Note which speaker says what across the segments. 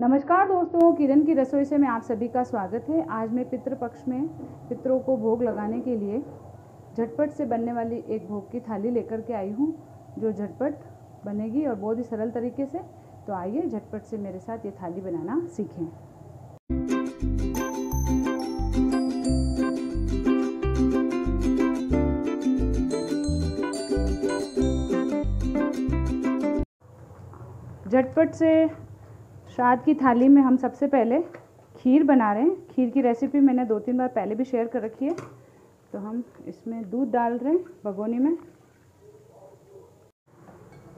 Speaker 1: नमस्कार दोस्तों, किरण की रसोई से मैं आप सभी का स्वागत है। आज मैं पितृपक्ष में पितरों को भोग लगाने के लिए झटपट से बनने वाली एक भोग की थाली लेकर के आई हूँ, जो झटपट बनेगी और बहुत ही सरल तरीके से। तो आइए झटपट से मेरे साथ ये थाली बनाना सीखें। झटपट से श्राद्ध की थाली में हम सबसे पहले खीर बना रहे हैं। खीर की रेसिपी मैंने दो तीन बार पहले भी शेयर कर रखी है। तो हम इसमें दूध डाल रहे हैं भगोनी में।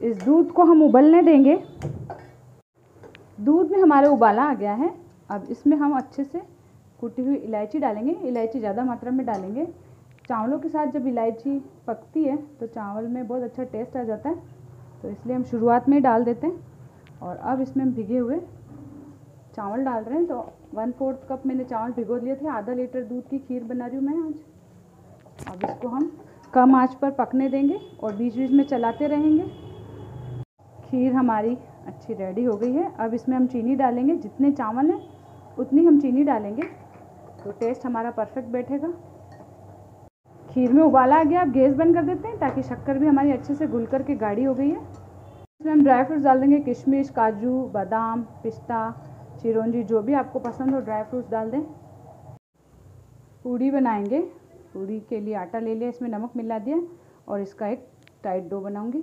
Speaker 1: इस दूध को हम उबलने देंगे। दूध में हमारे उबाला आ गया है। अब इसमें हम अच्छे से कुटी हुई इलायची डालेंगे। इलायची ज़्यादा मात्रा में डालेंगे। चावलों के साथ जब इलायची पकती है तो चावल में बहुत अच्छा टेस्ट आ जाता है। तो इसलिए हम शुरुआत में ही डाल देते हैं। और अब इसमें हम भिगे हुए चावल डाल रहे हैं। तो वन फोर्थ कप मैंने चावल भिगो लिए थे। आधा लीटर दूध की खीर बना रही हूँ मैं आज। अब इसको हम कम आँच पर पकने देंगे और बीच बीच में चलाते रहेंगे। खीर हमारी अच्छी रेडी हो गई है। अब इसमें हम चीनी डालेंगे। जितने चावल हैं, उतनी हम चीनी डालेंगे। तो टेस्ट हमारा परफेक्ट बैठेगा। खीर में उबाला आ गया। अब गैस बंद कर देते हैं ताकि शक्कर भी हमारी अच्छे से घुल करके गाढ़ी हो गई है। इसमें हम ड्राई फ्रूट्स डाल देंगे, किशमिश, काजू, बादाम, पिस्ता, चिरौंजी, जो भी आपको पसंद हो ड्राई फ्रूट्स डाल दें। पूड़ी बनाएँगे। पूड़ी के लिए आटा ले लिया, इसमें नमक मिला दिया और इसका एक टाइट डो बनाऊँगी।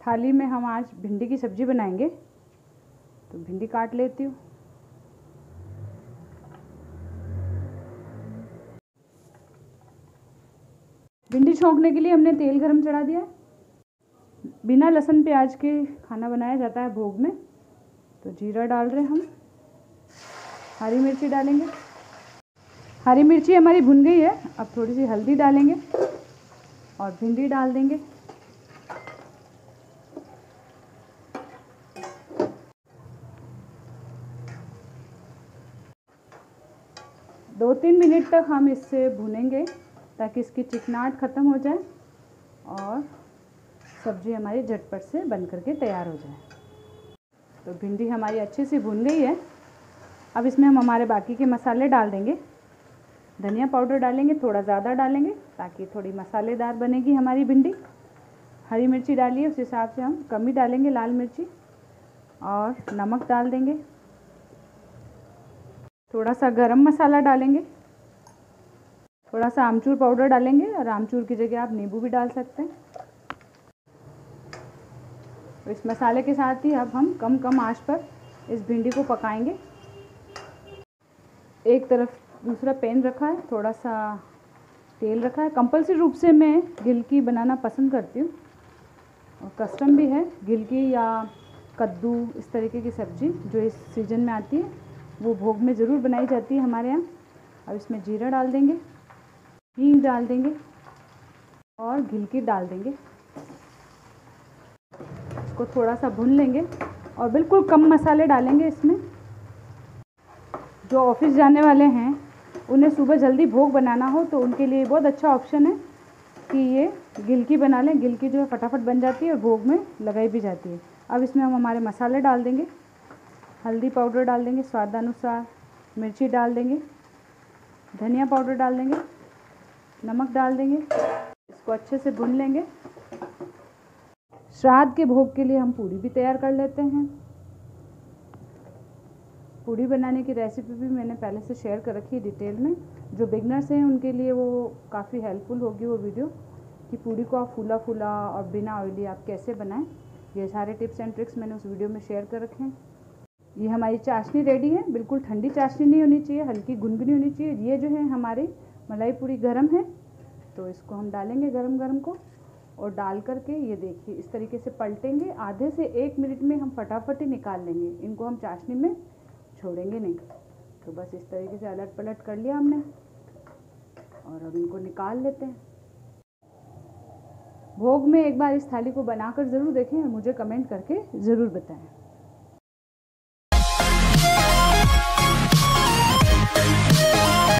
Speaker 1: थाली में हम आज भिंडी की सब्ज़ी बनाएँगे तो भिंडी काट लेती हूँ। भिंडी छोंकने के लिए हमने तेल गरम चढ़ा दिया। बिना लहसुन प्याज के खाना बनाया जाता है भोग में। तो जीरा डाल रहे हम। हरी मिर्ची डालेंगे। हरी मिर्ची हमारी भुन गई है। अब थोड़ी सी हल्दी डालेंगे और भिंडी डाल देंगे। दो तीन मिनट तक हम इससे भुनेंगे ताकि इसकी चिकनाहट ख़त्म हो जाए और सब्ज़ी हमारी झटपट से बन करके तैयार हो जाए। तो भिंडी हमारी अच्छे से भुन गई है। अब इसमें हम हमारे बाकी के मसाले डाल देंगे। धनिया पाउडर डालेंगे, थोड़ा ज़्यादा डालेंगे, ताकि थोड़ी मसालेदार बनेगी हमारी भिंडी। हरी मिर्ची डालिए, उस हिसाब से हम कम ही डालेंगे लाल मिर्ची। और नमक डाल देंगे। थोड़ा सा गरम मसाला डालेंगे। थोड़ा सा आमचूर पाउडर डालेंगे, और आमचूर की जगह आप नींबू भी डाल सकते हैं। और इस मसाले के साथ ही अब हम कम कम आँच पर इस भिंडी को पकाएँगे। एक तरफ़ दूसरा पैन रखा है, थोड़ा सा तेल रखा है। कंपलसरी रूप से मैं गिलकी बनाना पसंद करती हूँ। और कस्टम भी है गिलकी या कद्दू, इस तरीके की सब्ज़ी जो इस सीज़न में आती है, वो भोग में ज़रूर बनाई जाती है हमारे यहाँ। अब इसमें जीरा डाल देंगे, हींग डाल देंगे और गिलकी डाल देंगे। इसको थोड़ा सा भून लेंगे और बिल्कुल कम मसाले डालेंगे इसमें। जो ऑफ़िस जाने वाले हैं, उन्हें सुबह जल्दी भोग बनाना हो तो उनके लिए बहुत अच्छा ऑप्शन है कि ये गिलकी बना लें। गिलकी जो है फटाफट बन जाती है और भोग में लगाई भी जाती है। अब इसमें हम हमारे मसाले डाल देंगे। हल्दी पाउडर डाल देंगे, स्वादानुसार मिर्ची डाल देंगे, धनिया पाउडर डाल देंगे, नमक डाल देंगे, इसको अच्छे से भून लेंगे। श्राद्ध के भोग के लिए हम पूड़ी भी तैयार कर लेते हैं। पूड़ी बनाने की रेसिपी भी मैंने पहले से शेयर कर रखी है डिटेल में। जो बिगनर्स हैं, उनके लिए वो काफ़ी हेल्पफुल होगी वो वीडियो कि पूड़ी को आप फूला फूला और बिना ऑयली आप कैसे बनाएँ। ये सारे टिप्स एंड ट्रिक्स मैंने उस वीडियो में शेयर कर रखे हैं। ये हमारी चाशनी रेडी है। बिल्कुल ठंडी चाशनी नहीं होनी चाहिए, हल्की गुनगुनी होनी चाहिए। ये जो है, हमारी मलाई पूरी गर्म है तो इसको हम डालेंगे गर्म गर्म को। और डाल करके ये देखिए, इस तरीके से पलटेंगे। आधे से एक मिनट में हम फटाफट ही निकाल लेंगे। इनको हम चाशनी में छोड़ेंगे नहीं। तो बस इस तरीके से अलट पलट कर लिया हमने और अब इनको निकाल लेते हैं। भोग में एक बार इस थाली को बनाकर ज़रूर देखें और मुझे कमेंट करके ज़रूर बताएँ।